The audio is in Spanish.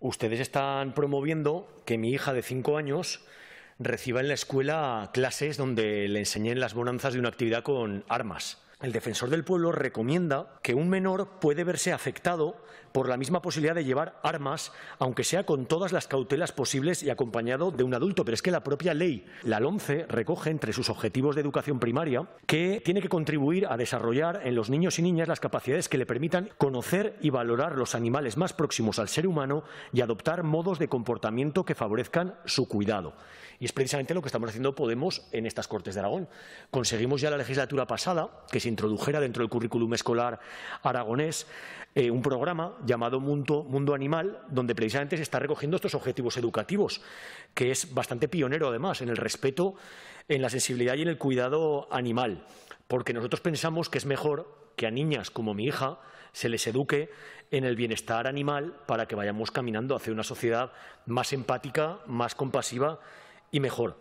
Ustedes están promoviendo que mi hija de cinco años reciba en la escuela clases donde le enseñen las bonanzas de una actividad con armas. El defensor del pueblo recomienda que un menor puede verse afectado por la misma posibilidad de llevar armas, aunque sea con todas las cautelas posibles y acompañado de un adulto. Pero es que la propia ley, la LOMCE, recoge entre sus objetivos de educación primaria que tiene que contribuir a desarrollar en los niños y niñas las capacidades que le permitan conocer y valorar los animales más próximos al ser humano y adoptar modos de comportamiento que favorezcan su cuidado. Y es precisamente lo que estamos haciendo Podemos en estas Cortes de Aragón. Conseguimos ya la legislatura pasada que se introdujera dentro del currículum escolar aragonés eh, un programa llamado Mundo, Mundo Animal, donde precisamente se está recogiendo estos objetivos educativos, que es bastante pionero además en el respeto, en la sensibilidad y en el cuidado animal, porque nosotros pensamos que es mejor que a niñas como mi hija se les eduque en el bienestar animal para que vayamos caminando hacia una sociedad más empática, más compasiva y mejor.